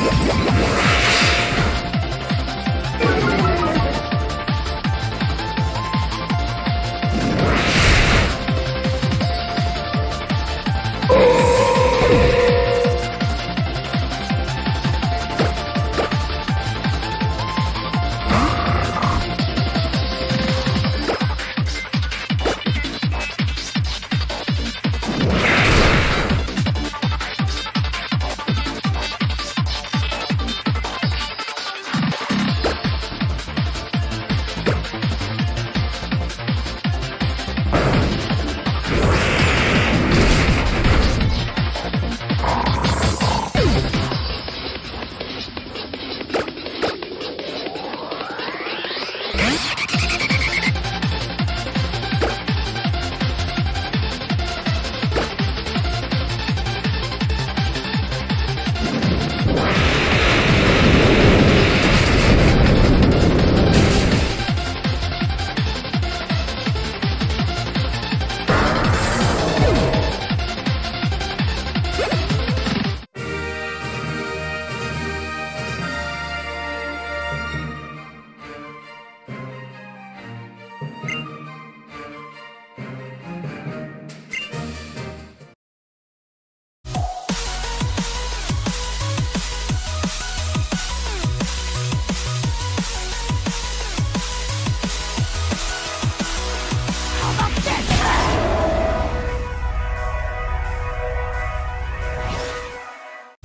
Yeah.